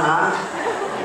Aham.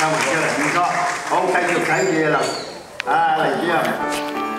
看不起了，不错，我们开始开业了，啊，来这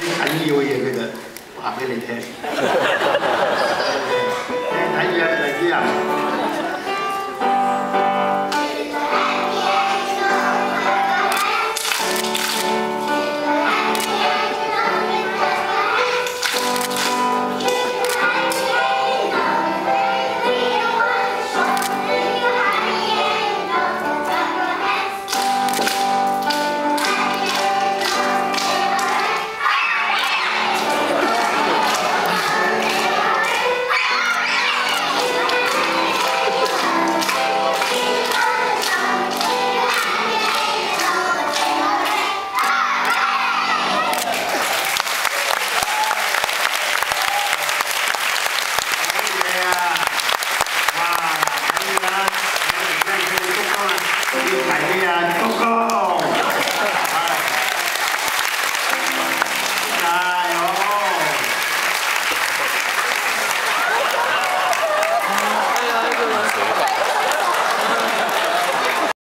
你看，你有也没个，话没来听。